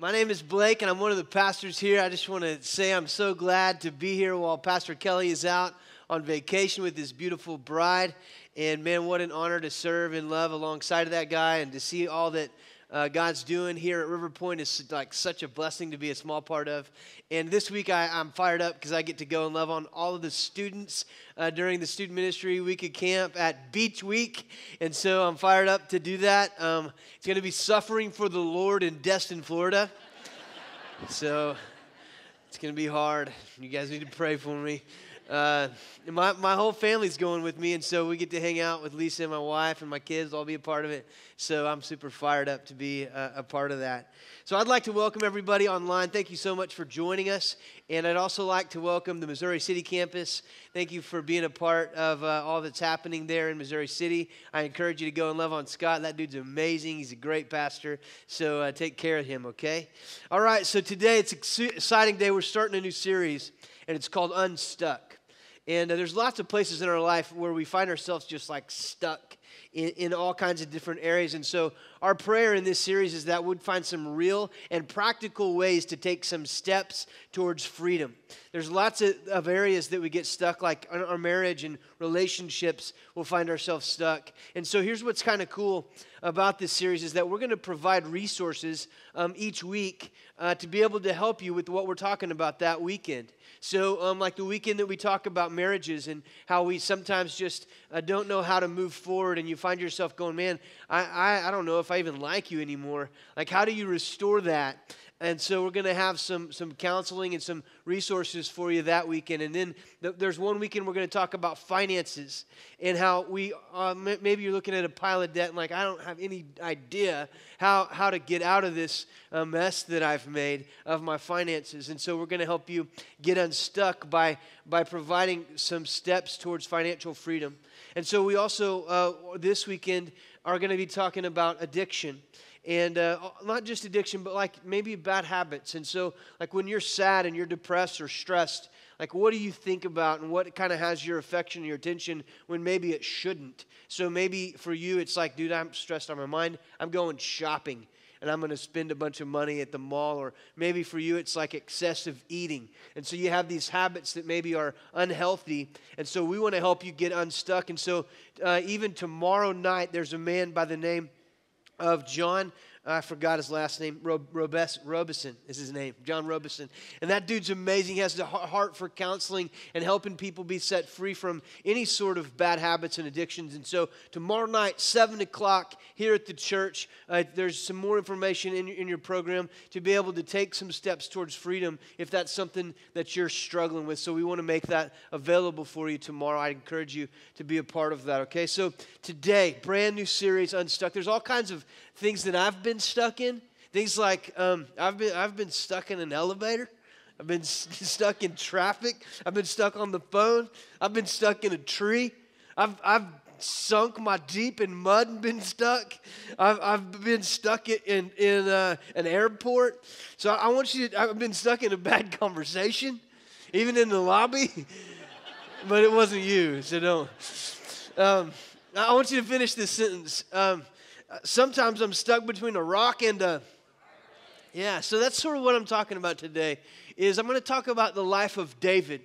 My name is Blake, and I'm one of the pastors here. I just want to say I'm so glad to be here while Pastor Kelly is out on vacation with his beautiful bride. And man, what an honor to serve and love alongside of that guy and to see all that uh, God's doing here at River Pointe is like such a blessing to be a small part of. And this week I, am fired up because I get to go and love on all of the students uh, during the Student Ministry Week of Camp at Beach Week. And so I'm fired up to do that. Um, it's going to be Suffering for the Lord in Destin, Florida. so it's going to be hard. You guys need to pray for me. Uh, my, my whole family's going with me, and so we get to hang out with Lisa and my wife and my kids. I'll be a part of it. So I'm super fired up to be a, a, part of that. So I'd like to welcome everybody online. Thank you so much for joining us. And I'd also like to welcome the Missouri City campus. Thank you for being a part of uh, all that's happening there in Missouri City. I encourage you to go and love on Scott. That dude's amazing. He's a great pastor. So uh, take care of him, okay? All right, so today it's an exciting day. We're starting a new series, and it's called Unstuck. And uh, there's lots of places in our life where we find ourselves just like stuck in, in, all kinds of different areas. And so, our prayer in this series is that we'd find some real and practical ways to take some steps towards freedom. There's lots of, of areas that we get stuck, like our marriage and relationships, we'll find ourselves stuck. And so, here's what's kind of cool about this series is that we're going to provide resources um, each week uh, to be able to help you with what we're talking about that weekend. So, um, like the weekend that we talk about marriages and how we sometimes just uh, don't know how to move forward, and you find yourself going, Man, I, I, I don't know if I even like you anymore. Like, how do you restore that? And so we're going to have some, some counseling and some resources for you that weekend. And then th- there's one weekend we're going to talk about finances and how we, uh, m- maybe you're looking at a pile of debt and like, I don't have any idea how, how to get out of this uh, mess that I've made of my finances. And so we're going to help you get unstuck by, by providing some steps towards financial freedom. And so we also, uh, this weekend, are going to be talking about addiction and uh, not just addiction but like maybe bad habits. And so like when you're sad and you're depressed or stressed like what do you think about and what kind of has your affection and your attention when maybe it shouldn't? So maybe for you it's like dude i'm stressed on my mind. I'm going shopping and i'm going to spend a bunch of money at the mall. Or maybe for you it's like excessive eating. And so you have these habits that maybe are unhealthy and so we want to help you get unstuck. And so uh, even tomorrow night there's a man by the name of John I forgot his last name. Robes, Robeson is his name. John Robeson. And that dude's amazing. He has a heart for counseling and helping people be set free from any sort of bad habits and addictions. And so tomorrow night, 7 o'clock here at the church, uh, there's some more information in, in your program to be able to take some steps towards freedom if that's something that you're struggling with. So we want to make that available for you tomorrow. I encourage you to be a part of that, okay? So today, brand new series, Unstuck. There's all kinds of things that I've been stuck in. Things like um, I've, been, I've been stuck in an elevator. I've been stuck in traffic. I've been stuck on the phone. I've been stuck in a tree. I've, I've sunk my deep in mud and been stuck. I've, I've been stuck in, in uh, an airport. So I want you to, I've been stuck in a bad conversation, even in the lobby. but it wasn't you, so don't. Um, I want you to finish this sentence. Um, sometimes I'm stuck between a rock and a. Yeah, so that's sort of what I'm talking about today. Is I'm going to talk about the life of David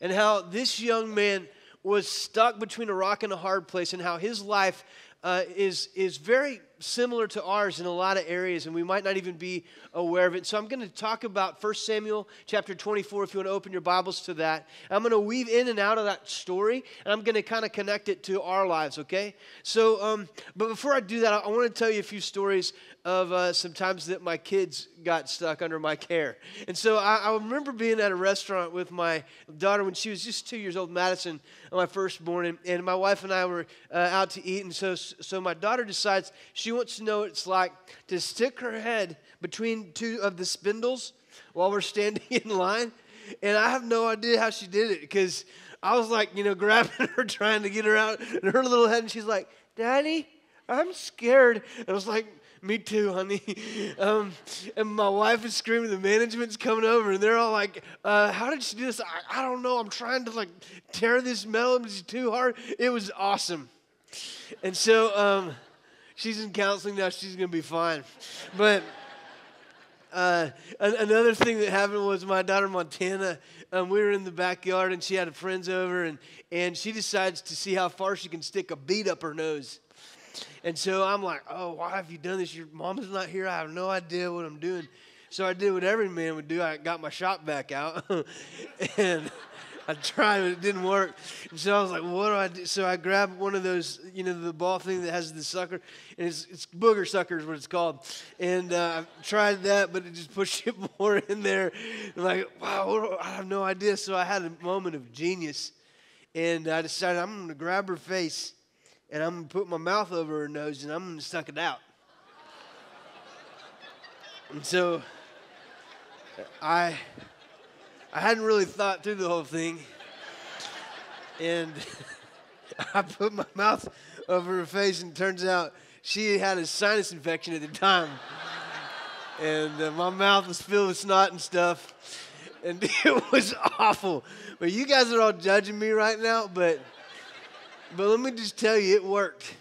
and how this young man was stuck between a rock and a hard place and how his life uh, is, is very similar to ours in a lot of areas, and we might not even be aware of it. So I'm going to talk about 1 Samuel chapter 24, if you want to open your Bibles to that. I'm going to weave in and out of that story, and I'm going to kind of connect it to our lives, okay? So, um, but before I do that, I, want to tell you a few stories of uh, some times that my kids got stuck under my care. And so I, I, remember being at a restaurant with my daughter when she was just two years old, Madison, on my firstborn, and, and my wife and I were uh, out to eat. And so, so my daughter decides she wants to know what it's like to stick her head between two of the spindles while we're standing in line. And I have no idea how she did it because I was like, you know, grabbing her, trying to get her out, and her little head, and she's like, Daddy, I'm scared. And I was like, me too, honey. Um, and my wife is screaming, the management's coming over, and they're all like, uh, How did she do this? I, I, don't know. I'm trying to like tear this metal, it's too hard. It was awesome. And so um, she's in counseling now. She's going to be fine. But Uh, another thing that happened was my daughter Montana. Um, we were in the backyard and she had friends over, and, and she decides to see how far she can stick a bead up her nose. And so I'm like, oh, why have you done this? Your mom's not here. I have no idea what I'm doing. So I did what every man would do. I got my shop back out and I tried, but it didn't work. And so I was like, what do I do? So I grabbed one of those, you know, the ball thing that has the sucker, and it's, it's booger sucker is what it's called. And uh, I tried that, but it just pushed it more in there. I'm like, wow, I have no idea. So I had a moment of genius, and I decided I'm going to grab her face and I'm gonna put my mouth over her nose and I'm gonna suck it out. and so I I hadn't really thought through the whole thing. And I put my mouth over her face, and turns out she had a sinus infection at the time. and uh, my mouth was filled with snot and stuff. And it was awful. But you guys are all judging me right now, but but let me just tell you, it worked.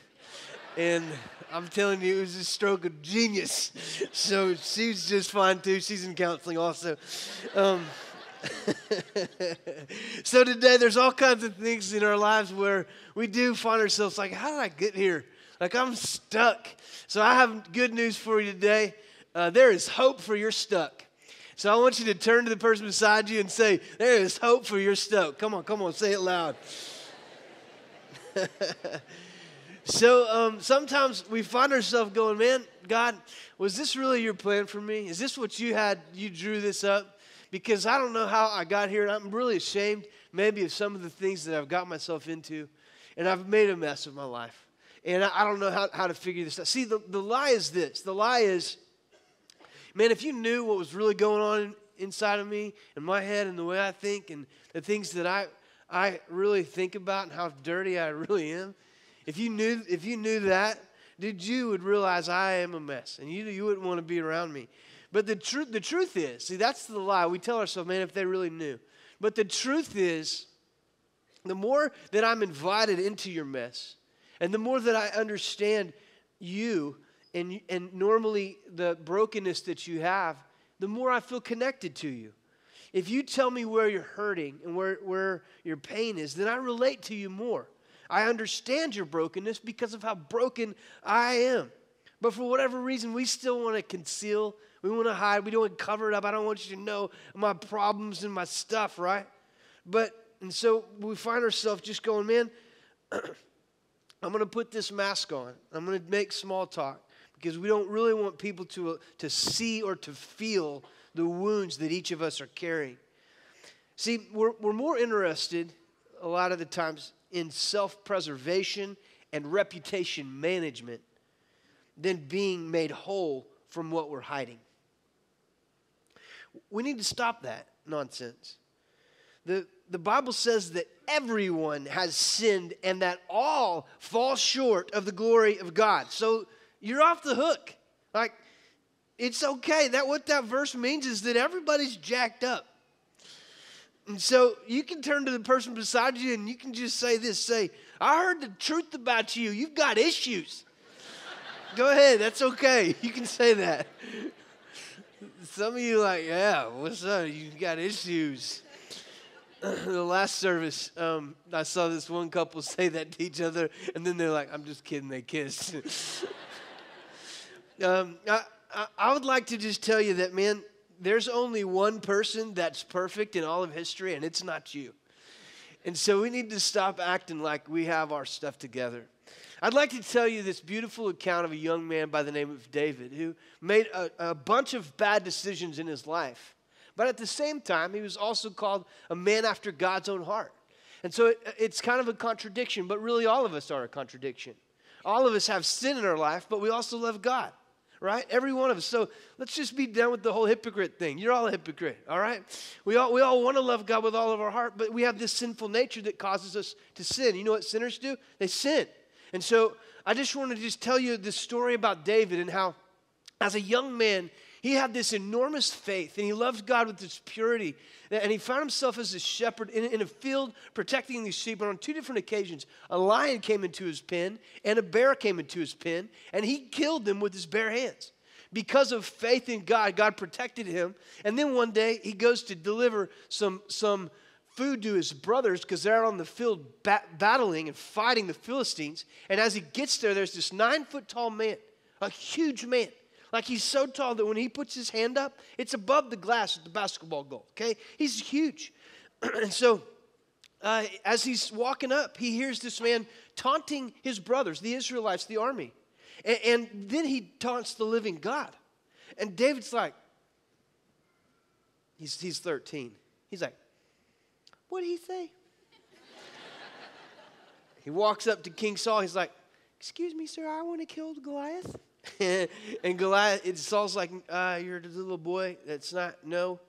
And I'm telling you, it was a stroke of genius. So she's just fine too. She's in counseling also. Um, so today, there's all kinds of things in our lives where we do find ourselves like, how did I get here? Like, I'm stuck. So I have good news for you today. Uh, there is hope for your stuck. So I want you to turn to the person beside you and say, There is hope for your stuck. Come on, come on, say it loud. so um, sometimes we find ourselves going, man, God, was this really your plan for me? Is this what you had? You drew this up? Because I don't know how I got here. I'm really ashamed, maybe, of some of the things that I've got myself into. And I've made a mess of my life. And I, I don't know how, how to figure this out. See, the, the lie is this the lie is, man, if you knew what was really going on inside of me and my head and the way I think and the things that I I really think about and how dirty I really am, if you knew, if you knew that, dude, you would realize I am a mess and you, you wouldn't want to be around me. But the, tr- the truth is, see, that's the lie. We tell ourselves, man, if they really knew. But the truth is, the more that I'm invited into your mess, and the more that I understand you and, and normally the brokenness that you have, the more I feel connected to you. If you tell me where you're hurting and where, where your pain is, then I relate to you more. I understand your brokenness because of how broken I am. But for whatever reason, we still want to conceal, we want to hide, we don't want to cover it up. I don't want you to know my problems and my stuff, right? But, and so we find ourselves just going, man, I'm going to put this mask on. I'm going to make small talk because we don't really want people to, to see or to feel the wounds that each of us are carrying. See, we're, we're more interested a lot of the times in self preservation and reputation management than being made whole from what we're hiding. We need to stop that nonsense. The, the Bible says that everyone has sinned and that all fall short of the glory of God. So you're off the hook. Like, it's okay. That what that verse means is that everybody's jacked up. And so you can turn to the person beside you and you can just say this say, I heard the truth about you. You've got issues. Go ahead, that's okay. You can say that. Some of you like, yeah, what's up? You got issues. the last service, um, I saw this one couple say that to each other, and then they're like, I'm just kidding, they kissed. um, I, I would like to just tell you that, man, there's only one person that's perfect in all of history, and it's not you. And so we need to stop acting like we have our stuff together. I'd like to tell you this beautiful account of a young man by the name of David who made a, a, bunch of bad decisions in his life. But at the same time, he was also called a man after God's own heart. And so it, it's kind of a contradiction, but really all of us are a contradiction. All of us have sin in our life, but we also love God right? Every one of us. So let's just be done with the whole hypocrite thing. You're all a hypocrite, all right? We all, we all want to love God with all of our heart, but we have this sinful nature that causes us to sin. You know what sinners do? They sin. And so I just want to just tell you this story about David and how, as a young man, he had this enormous faith and he loved God with this purity. And he found himself as a shepherd in, in a field protecting these sheep. And on two different occasions, a lion came into his pen and a bear came into his pen, and he killed them with his bare hands because of faith in God, God protected him. And then one day he goes to deliver some, some food to his brothers because they're on the field bat- battling and fighting the Philistines. And as he gets there, there's this nine foot tall man, a huge man. Like he's so tall that when he puts his hand up, it's above the glass at the basketball goal. Okay? He's huge. and so uh, as he's walking up, he hears this man taunting his brothers, the Israelites, the army. And, and then he taunts the living God. And David's like, he's, he's 13. He's like, what did he say? he walks up to King Saul. He's like, excuse me, sir, I want to kill Goliath. and Goliath, it, Saul's like, uh, you're the little boy. That's not, no.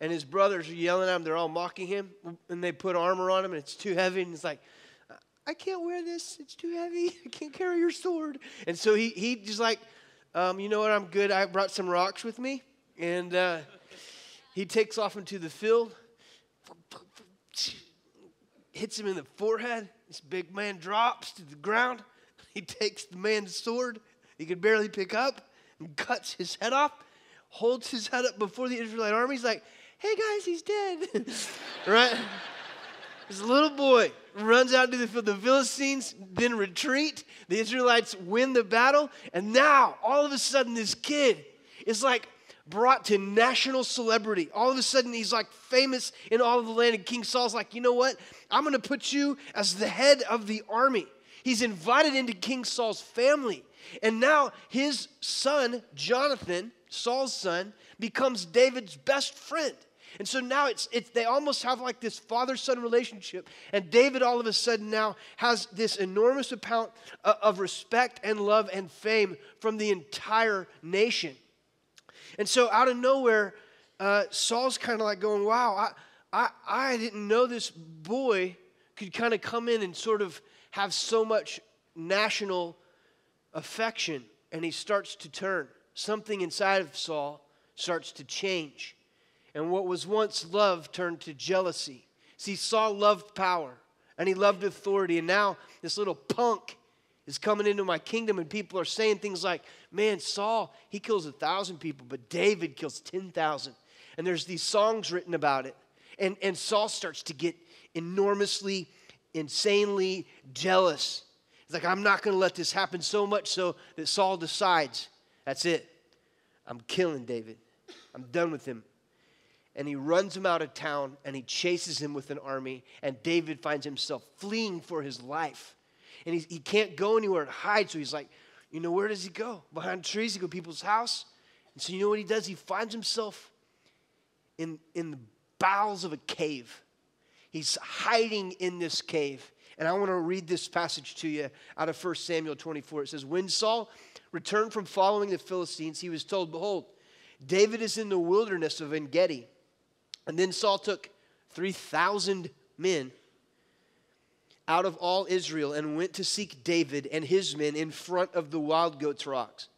And his brothers are yelling at him. They're all mocking him. And they put armor on him, and it's too heavy. And he's like, I can't wear this. It's too heavy. I can't carry your sword. And so he, he just like, um, you know what? I'm good. I brought some rocks with me. And uh, he takes off into the field, hits him in the forehead. This big man drops to the ground. He takes the man's sword he could barely pick up and cuts his head off, holds his head up before the Israelite army. He's like, hey guys, he's dead. right? This little boy runs out to the field. The Philistines then retreat. The Israelites win the battle. And now, all of a sudden, this kid is like brought to national celebrity. All of a sudden, he's like famous in all of the land. And King Saul's like, you know what? I'm going to put you as the head of the army. He's invited into King Saul's family. And now his son, Jonathan, Saul's son, becomes David's best friend. And so now it's, it's they almost have like this father son relationship. And David all of a sudden now has this enormous amount of respect and love and fame from the entire nation. And so out of nowhere, uh, Saul's kind of like going, wow, I, I, I didn't know this boy could kind of come in and sort of have so much national affection. And he starts to turn. Something inside of Saul starts to change. And what was once love turned to jealousy. See, Saul loved power and he loved authority. And now this little punk is coming into my kingdom, and people are saying things like, Man, Saul, he kills a thousand people, but David kills 10,000. And there's these songs written about it. And, and Saul starts to get enormously, insanely jealous. He's like, I'm not going to let this happen so much so that Saul decides, That's it. I'm killing David. I'm done with him and he runs him out of town and he chases him with an army. And David finds himself fleeing for his life. And he, he can't go anywhere to hide. So he's like, you know, where does he go? Behind trees, he go people's house. And so you know what he does? He finds himself in, in the bowels of a cave. He's hiding in this cave. And I want to read this passage to you out of 1 Samuel 24. It says, When Saul returned from following the Philistines, he was told, Behold, David is in the wilderness of En Gedi. And then Saul took 3,000 men out of all Israel and went to seek David and his men in front of the wild goats' rocks.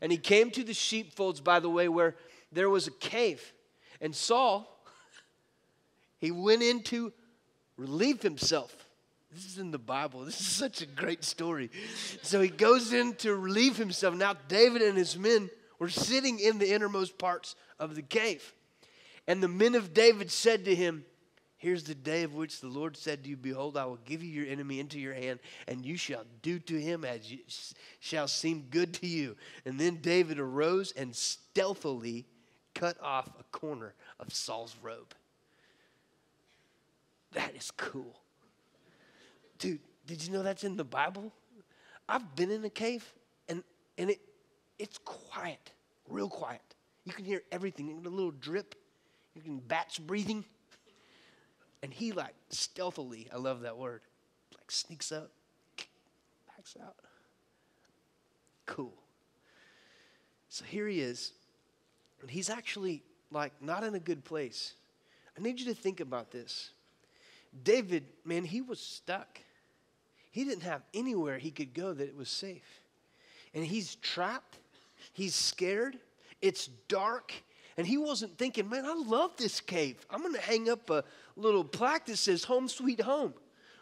And he came to the sheepfolds by the way where there was a cave. And Saul, he went in to relieve himself. This is in the Bible. This is such a great story. So he goes in to relieve himself. Now, David and his men were sitting in the innermost parts of the cave. And the men of David said to him, Here's the day of which the Lord said to you, Behold, I will give you your enemy into your hand, and you shall do to him as you, shall seem good to you. And then David arose and stealthily cut off a corner of Saul's robe. That is cool. Dude, did you know that's in the Bible? I've been in a cave, and, and it, it's quiet, real quiet. You can hear everything, a little drip you can bats breathing. And he like stealthily, I love that word, like sneaks up, backs out. Cool. So here he is, and he's actually like not in a good place. I need you to think about this. David, man, he was stuck. He didn't have anywhere he could go that it was safe. And he's trapped. He's scared. It's dark. And he wasn't thinking, man, I love this cave. I'm going to hang up a little plaque that says home sweet home.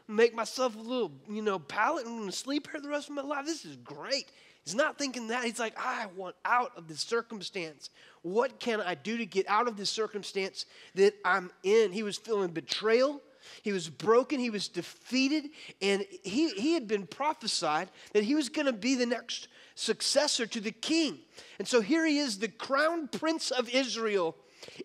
Make myself a little, you know, pallet and I'm to sleep here the rest of my life. This is great. He's not thinking that. He's like, I want out of this circumstance. What can I do to get out of this circumstance that I'm in? He was feeling betrayal. He was broken. He was defeated. And he, he had been prophesied that he was going to be the next successor to the king. And so here he is, the crown prince of Israel,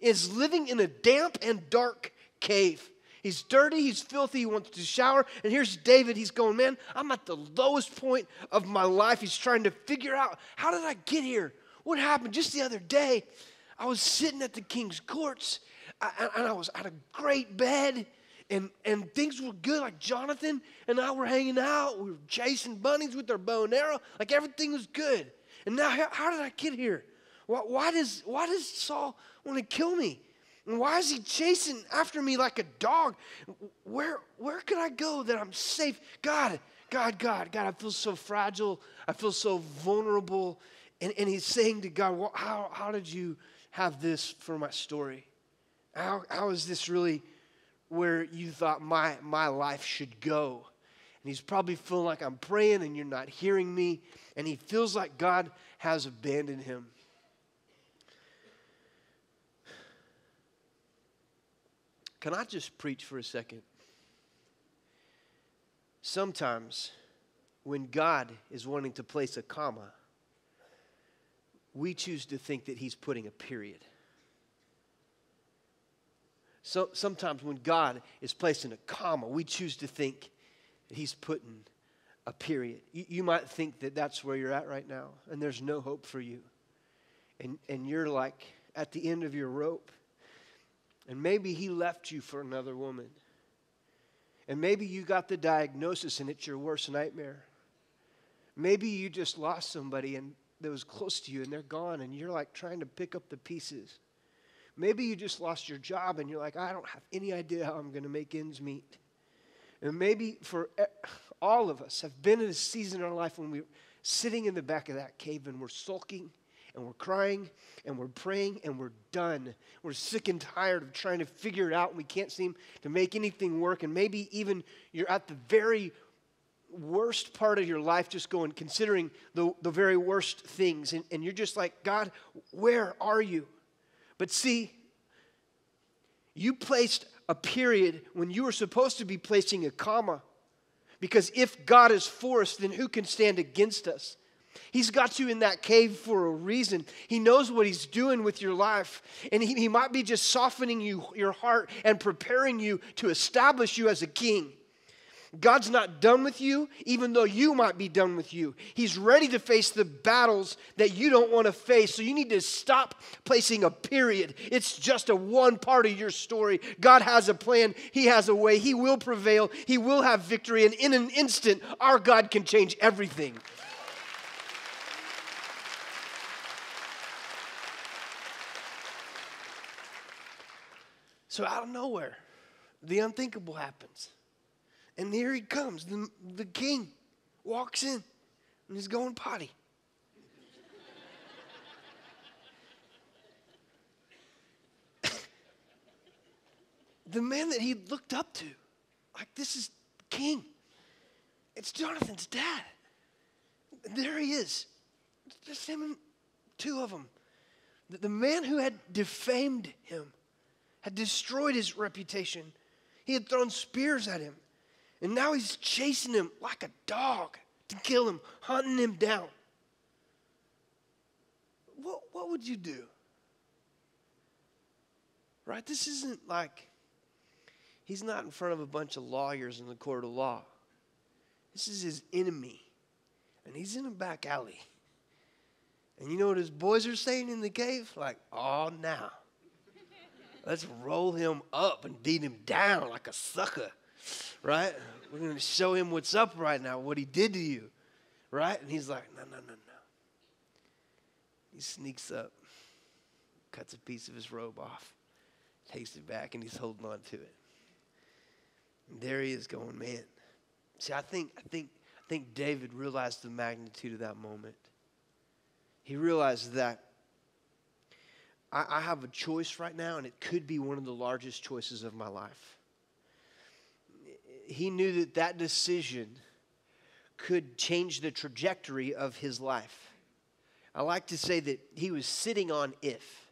is living in a damp and dark cave. He's dirty, he's filthy, he wants to shower. And here's David, he's going, Man, I'm at the lowest point of my life. He's trying to figure out how did I get here? What happened? Just the other day, I was sitting at the king's courts and I was at a great bed and, and things were good. Like Jonathan and I were hanging out. We were chasing bunnies with our bow and arrow. Like everything was good. And now, how, how did I get here? Why, why, does, why does Saul want to kill me? And why is he chasing after me like a dog? Where, where could I go that I'm safe? God, God, God, God, I feel so fragile. I feel so vulnerable. And, and he's saying to God, well, how, how did you have this for my story? How, how is this really where you thought my, my life should go? And he's probably feeling like I'm praying and you're not hearing me. And he feels like God has abandoned him. Can I just preach for a second? Sometimes, when God is wanting to place a comma, we choose to think that He's putting a period. So, sometimes, when God is placing a comma, we choose to think that He's putting a period. You, you might think that that's where you're at right now, and there's no hope for you. And, and you're like at the end of your rope and maybe he left you for another woman. And maybe you got the diagnosis and it's your worst nightmare. Maybe you just lost somebody and that was close to you and they're gone and you're like trying to pick up the pieces. Maybe you just lost your job and you're like, I don't have any idea how I'm going to make ends meet. And maybe for all of us have been in a season in our life when we're sitting in the back of that cave and we're sulking and we're crying and we're praying and we're done. We're sick and tired of trying to figure it out and we can't seem to make anything work. And maybe even you're at the very worst part of your life, just going, considering the, the very worst things. And, and you're just like, God, where are you? But see, you placed a period when you were supposed to be placing a comma. Because if God is for us, then who can stand against us? He's got you in that cave for a reason. He knows what He's doing with your life. And He, he might be just softening you, your heart and preparing you to establish you as a king. God's not done with you, even though you might be done with you. He's ready to face the battles that you don't want to face. So you need to stop placing a period. It's just a one part of your story. God has a plan, He has a way, He will prevail, He will have victory, and in an instant, our God can change everything. So out of nowhere, the unthinkable happens. And here he comes. The, the king walks in and he's going potty. the man that he looked up to, like, this is king. It's Jonathan's dad. There he is. Just him and two of them. The, the man who had defamed him had destroyed his reputation. He had thrown spears at him. And now he's chasing him like a dog to kill him, hunting him down. What, what would you do? Right? This isn't like he's not in front of a bunch of lawyers in the court of law. This is his enemy. And he's in a back alley. And you know what his boys are saying in the cave? Like, oh, now. Let's roll him up and beat him down like a sucker, right? We're going to show him what's up right now, what he did to you, right? And he's like, no, no, no, no. He sneaks up, cuts a piece of his robe off, takes it back, and he's holding on to it. And there he is going, man. See, I think, I think, I think David realized the magnitude of that moment. He realized that I, I have a choice right now, and it could be one of the largest choices of my life. He knew that that decision could change the trajectory of his life. I like to say that he was sitting on if.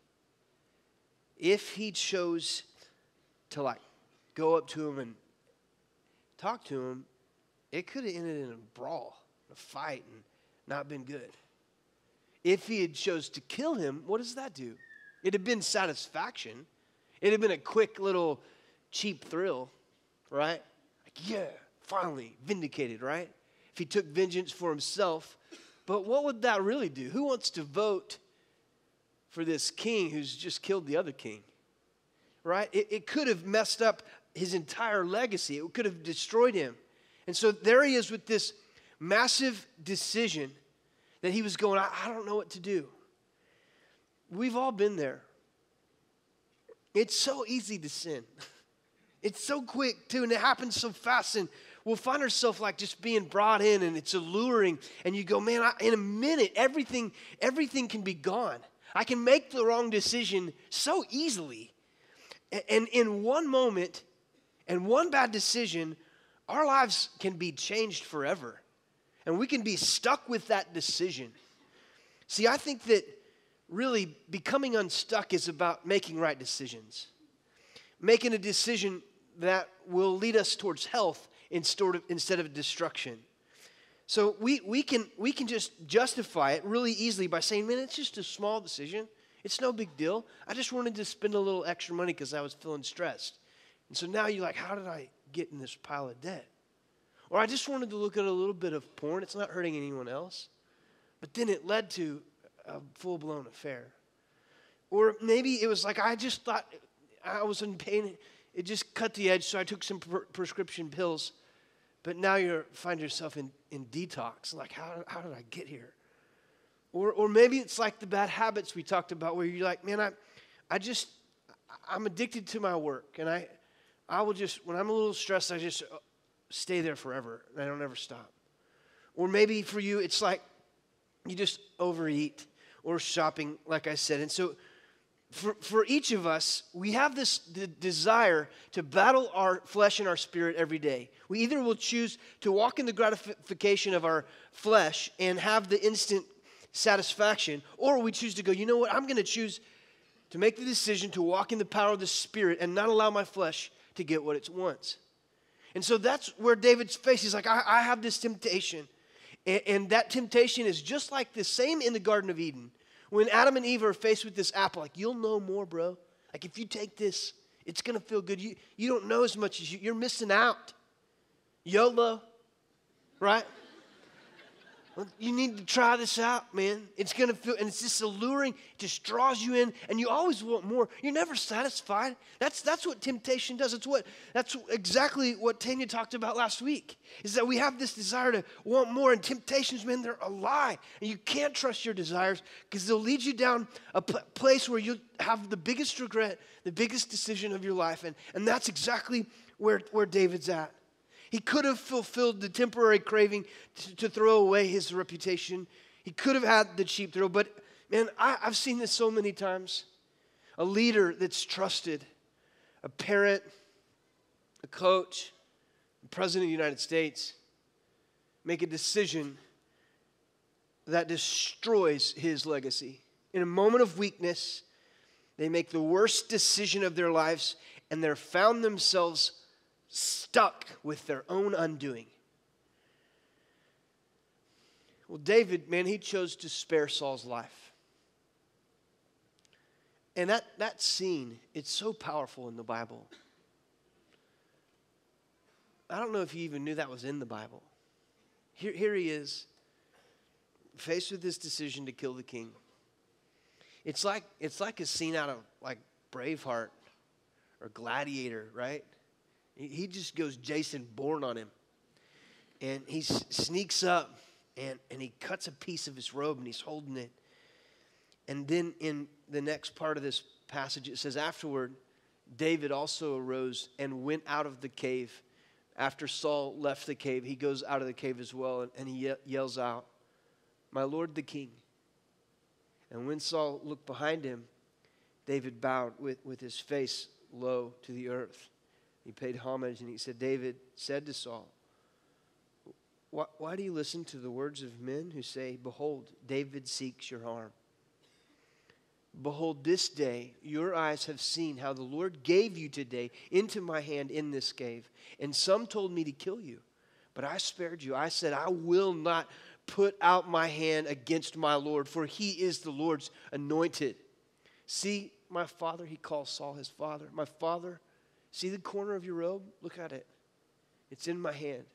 If he chose to like go up to him and talk to him, it could have ended in a brawl, a fight, and not been good. If he had chose to kill him, what does that do? It'd have been satisfaction. It had been a quick little cheap thrill, right? Like, yeah, finally vindicated, right? If he took vengeance for himself. But what would that really do? Who wants to vote for this king who's just killed the other king? Right? It, it could have messed up his entire legacy, it could have destroyed him. And so there he is with this massive decision that he was going, I, I don't know what to do. We've all been there. It's so easy to sin. It's so quick, too, and it happens so fast. And we'll find ourselves like just being brought in and it's alluring. And you go, man, I, in a minute, everything, everything can be gone. I can make the wrong decision so easily. And, and in one moment and one bad decision, our lives can be changed forever. And we can be stuck with that decision. See, I think that really becoming unstuck is about making right decisions. Making a decision that will lead us towards health instead of destruction. So we, we, can, we can just justify it really easily by saying, man, it's just a small decision. It's no big deal. I just wanted to spend a little extra money because I was feeling stressed. And so now you're like, how did I get in this pile of debt? Or I just wanted to look at a little bit of porn. It's not hurting anyone else. But then it led to a full blown affair. Or maybe it was like I just thought I was in pain. It just cut the edge, so I took some prescription pills. But now you find yourself in, in detox. Like, how, how did I get here? Or, or maybe it's like the bad habits we talked about where you're like, man, I, I just, I'm addicted to my work. And I, I will just, when I'm a little stressed, I just uh, stay there forever and I don't ever stop. Or maybe for you, it's like you just overeat or shopping, like I said. And so for, for each of us, we have this desire to battle our flesh and our spirit every day. We either will choose to walk in the gratification of our flesh and have the instant satisfaction, or we choose to go, you know what, I'm going to choose to make the decision to walk in the power of the Spirit and not allow my flesh to get what it wants. And so that's where David's face. He's like, I, I have this temptation. And, and, that temptation is just like the same in the Garden of Eden. When Adam and Eve are faced with this apple, like, you'll know more, bro. Like, if you take this, it's going to feel good. You, you don't know as much as you, you're missing out. YOLO, right? You need to try this out, man. It's gonna feel, and it's just alluring. It just draws you in, and you always want more. You're never satisfied. That's that's what temptation does. It's what that's exactly what Tanya talked about last week. Is that we have this desire to want more, and temptations, man, they're a lie, and you can't trust your desires because they'll lead you down a place where you have the biggest regret, the biggest decision of your life, and and that's exactly where where David's at. He could have fulfilled the temporary craving to, to throw away his reputation. He could have had the cheap thrill, but man, I, I've seen this so many times. A leader that's trusted, a parent, a coach, the president of the United States make a decision that destroys his legacy. In a moment of weakness, they make the worst decision of their lives and they're found themselves stuck with their own undoing. Well, David, man, he chose to spare Saul's life. And that, that scene, it's so powerful in the Bible. I don't know if you even knew that was in the Bible. Here, here he is, faced with this decision to kill the king. It's like, it's like a scene out of like Braveheart or Gladiator, right? He just goes Jason Bourne on him. And he sneaks up and, and he cuts a piece of his robe and he's holding it. And then in the next part of this passage, it says, Afterward, David also arose and went out of the cave. After Saul left the cave, he goes out of the cave as well and, and he yells out, My Lord the king. And when Saul looked behind him, David bowed with, with his face low to the earth. He paid homage and he said, David said to Saul, why, why do you listen to the words of men who say, Behold, David seeks your harm? Behold, this day your eyes have seen how the Lord gave you today into my hand in this cave. And some told me to kill you, but I spared you. I said, I will not put out my hand against my Lord, for he is the Lord's anointed. See, my father, he calls Saul his father. My father, see the corner of your robe? Look at it. It's in my hand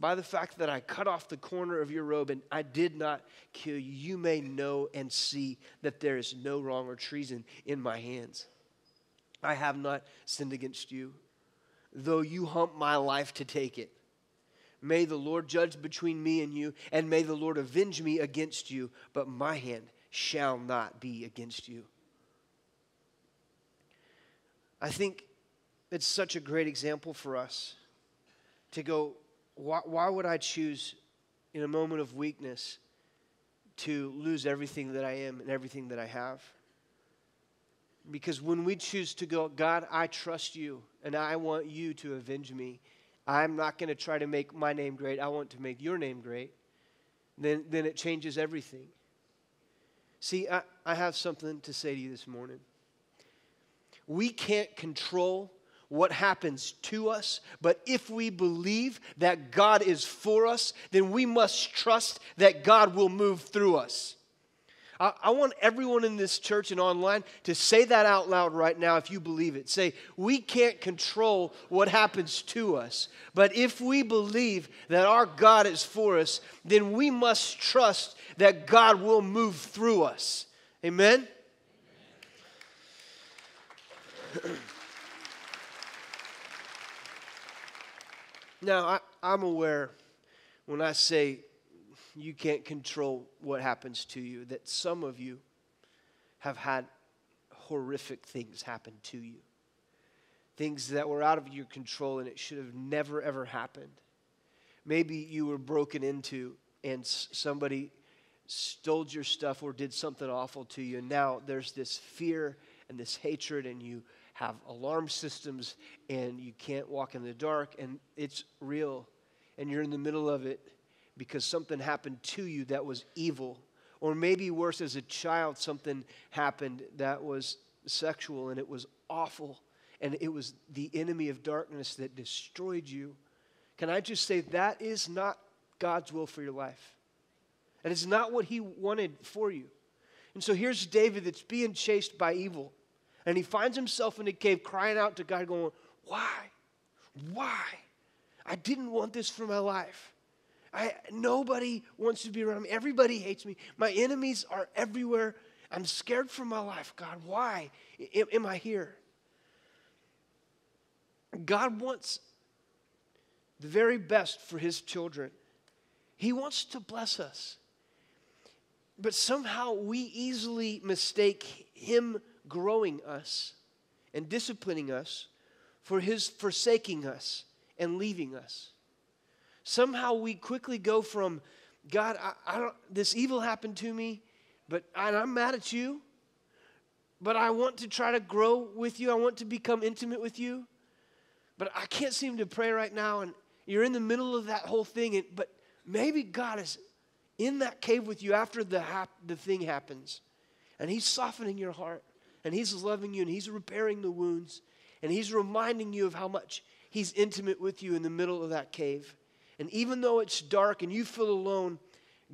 by the fact that I cut off the corner of your robe and I did not kill you, you may know and see that there is no wrong or treason in my hands. I have not sinned against you, though you hump my life to take it. May the Lord judge between me and you, and may the Lord avenge me against you, but my hand shall not be against you. I think it's such a great example for us to go why, why would I choose in a moment of weakness to lose everything that I am and everything that I have? Because when we choose to go, God, I trust you and I want you to avenge me, I'm not going to try to make my name great. I want to make your name great. Then, then it changes everything. See, I, I have something to say to you this morning. We can't control what happens to us, but if we believe that God is for us, then we must trust that God will move through us. I, I, want everyone in this church and online to say that out loud right now if you believe it. Say, We can't control what happens to us, but if we believe that our God is for us, then we must trust that God will move through us. Amen? Amen. Now, I, I'm aware when I say you can't control what happens to you, that some of you have had horrific things happen to you. Things that were out of your control and it should have never, ever happened. Maybe you were broken into and somebody stole your stuff or did something awful to you, and now there's this fear and this hatred, and you have alarm systems and you can't walk in the dark and it's real and you're in the middle of it because something happened to you that was evil. Or maybe worse, as a child, something happened that was sexual and it was awful and it was the enemy of darkness that destroyed you. Can I just say that is not God's will for your life? And it's not what He wanted for you. And so here's David that's being chased by evil. And he finds himself in a cave crying out to God, going, Why? Why? I didn't want this for my life. I, nobody wants to be around me. Everybody hates me. My enemies are everywhere. I'm scared for my life. God, why am, I here? God wants the very best for his children. He wants to bless us. But somehow we easily mistake him growing us and disciplining us for his forsaking us and leaving us. Somehow we quickly go from, God, I, I don't, this evil happened to me, but I'm mad at you, but I want to try to grow with you. I want to become intimate with you, but I can't seem to pray right now. And you're in the middle of that whole thing, and, but maybe God is in that cave with you after the, hap, the thing happens, and He's softening your heart and He's loving you and He's repairing the wounds and He's reminding you of how much He's intimate with you in the middle of that cave. And even though it's dark and you feel alone,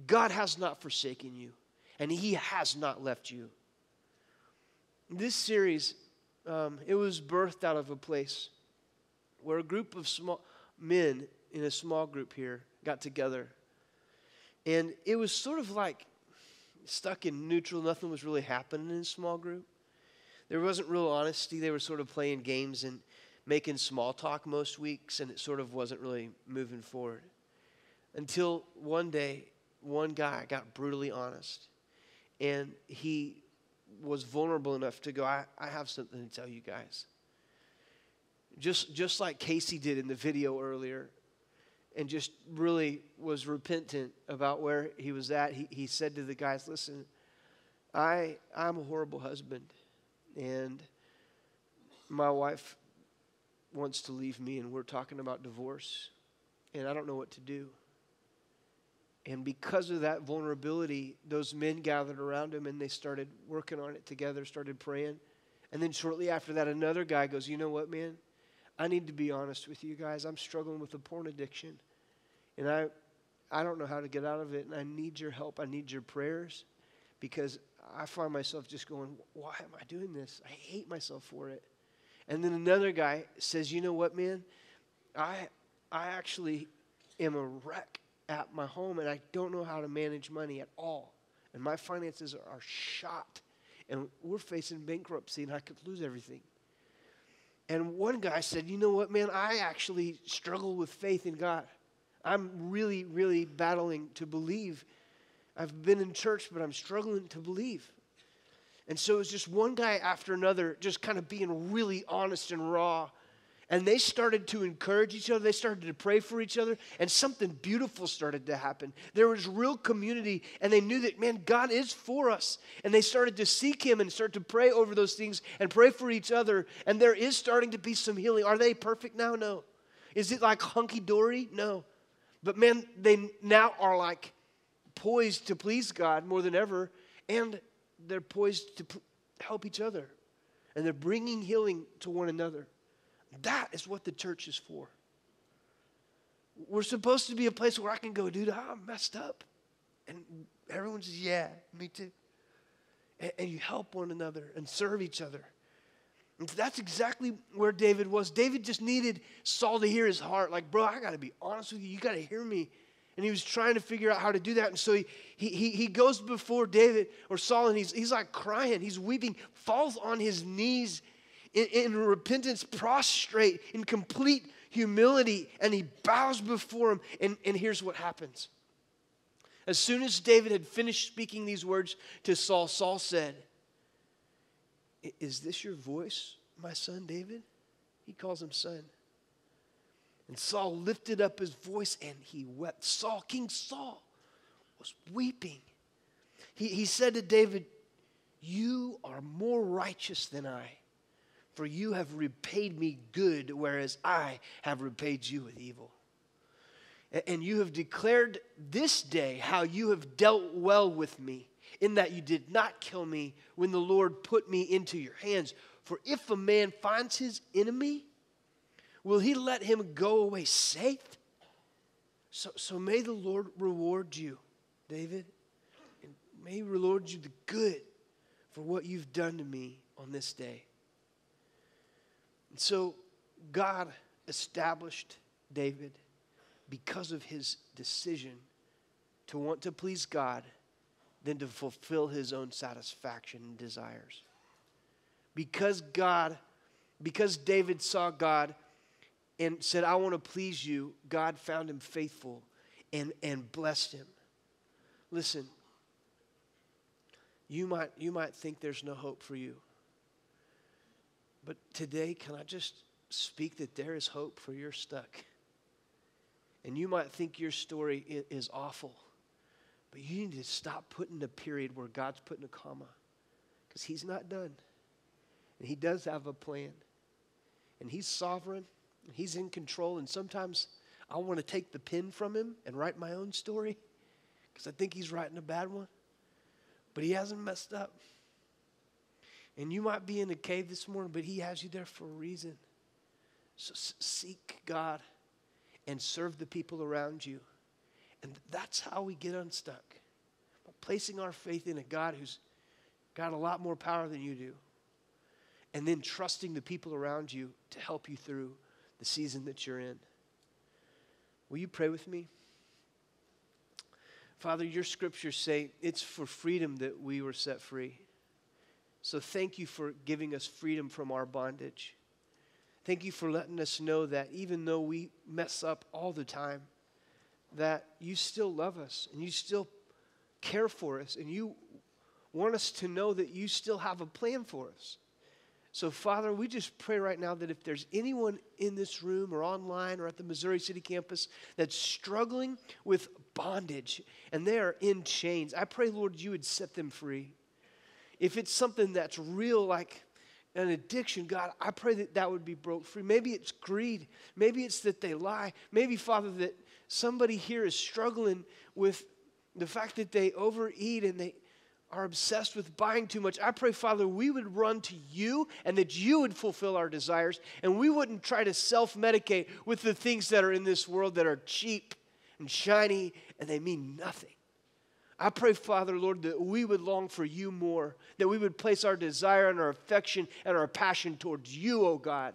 God has not forsaken you and He has not left you. This series, um, it was birthed out of a place where a group of small men in a small group here got together. And it was sort of like stuck in neutral, nothing was really happening in a small group there wasn't real honesty. They were sort of playing games and making small talk most weeks, and it sort of wasn't really moving forward. Until one day, one guy got brutally honest, and he was vulnerable enough to go, I, I have something to tell you guys. Just, just like Casey did in the video earlier, and just really was repentant about where he was at. He, he said to the guys, Listen, I, I'm a horrible husband and my wife wants to leave me, and we're talking about divorce. and I don't know what to do. And because of that vulnerability, those men gathered around him and they started working on it together, started praying. And then shortly after that, another guy goes, You know what, man? I need to be honest with you guys. I'm struggling with a porn addiction. And I, I don't know how to get out of it. And I need your help. I need your prayers because I find myself just going, Why am I doing this? I hate myself for it. And then another guy says, You know what, man? I, I actually am a wreck at my home and I don't know how to manage money at all. And my finances are shot. And we're facing bankruptcy and I could lose everything. And one guy said, You know what, man? I actually struggle with faith in God. I'm really, really battling to believe. I've been in church, but I'm struggling to believe. And so it was just one guy after another, just kind of being really honest and raw and they started to encourage each other. They started to pray for each other. And something beautiful started to happen. There was real community. And they knew that, man, God is for us. And they started to seek Him and start to pray over those things and pray for each other. And there is starting to be some healing. Are they perfect now? No. Is it like hunky dory? No. But man, they now are like poised to please God more than ever. And they're poised to help each other. And they're bringing healing to one another. That is what the church is for. We're supposed to be a place where I can go, dude, I'm messed up. And everyone says, yeah, me too. And, and you help one another and serve each other. And that's exactly where David was. David just needed Saul to hear his heart. Like, bro, I got to be honest with you. You got to hear me. And he was trying to figure out how to do that. And so he, he, he goes before David or Saul and he's, he's like crying. He's weeping, falls on his knees in, in repentance, prostrate in complete humility, and he bows before him. And, and here's what happens. As soon as David had finished speaking these words to Saul, Saul said, Is this your voice, my son David? He calls him son. And Saul lifted up his voice and he wept. Saul, King Saul, was weeping. He, he said to David, You are more righteous than I for you have repaid me good, whereas I have repaid you with evil. And you have declared this day how you have dealt well with me, in that you did not kill me when the Lord put me into your hands. For if a man finds his enemy, will he let him go away safe? So, so may the Lord reward you, David, and may he reward you the good for what you've done to me on this day. And so God established David because of his decision to want to please God than to fulfill his own satisfaction and desires. Because God, because David saw God and said, I want to please you, God found him faithful and, and blessed him. Listen, you might, you might think there's no hope for you. But today, can I just speak that there is hope for your stuck? And you might think your story is awful, but you need to stop putting a period where God's putting a comma because He's not done. And He does have a plan. And He's sovereign, He's in control. And sometimes I want to take the pen from Him and write my own story because I think He's writing a bad one. But He hasn't messed up. And you might be in a cave this morning, but He has you there for a reason. So seek God and serve the people around you. And that's how we get unstuck. By placing our faith in a God who's got a lot more power than you do. And then trusting the people around you to help you through the season that you're in. Will you pray with me? Father, your scriptures say it's for freedom that we were set free. So thank you for giving us freedom from our bondage. Thank you for letting us know that even though we mess up all the time, that you still love us and you still care for us and you want us to know that you still have a plan for us. So, Father, we just pray right now that if there's anyone in this room or online or at the Missouri City campus that's struggling with bondage and they are in chains, I pray, Lord, you would set them free if it's something that's real, like an addiction, God, I pray that that would be broke free. Maybe it's greed. Maybe it's that they lie. Maybe, Father, that somebody here is struggling with the fact that they overeat and they are obsessed with buying too much. I pray, Father, we would run to you and that you would fulfill our desires and we wouldn't try to self medicate with the things that are in this world that are cheap and shiny and they mean nothing. I pray, Father, Lord, that we would long for you more, that we would place our desire and our affection and our passion towards you, O oh God.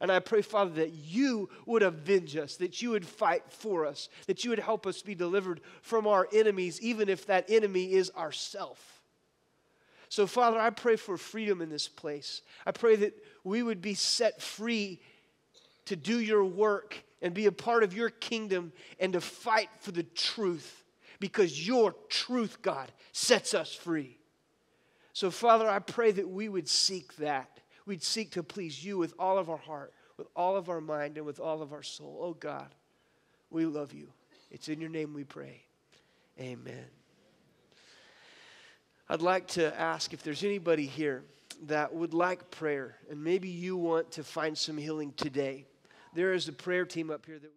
And I pray, Father, that you would avenge us, that you would fight for us, that you would help us be delivered from our enemies, even if that enemy is ourself. So, Father, I pray for freedom in this place. I pray that we would be set free to do your work and be a part of your kingdom and to fight for the truth because your truth, God, sets us free. So, Father, I pray that we would seek that we'd seek to please you with all of our heart, with all of our mind, and with all of our soul. Oh God, we love you. It's in your name we pray. Amen. I'd like to ask if there's anybody here that would like prayer, and maybe you want to find some healing today. There is a prayer team up here that